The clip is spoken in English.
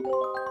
you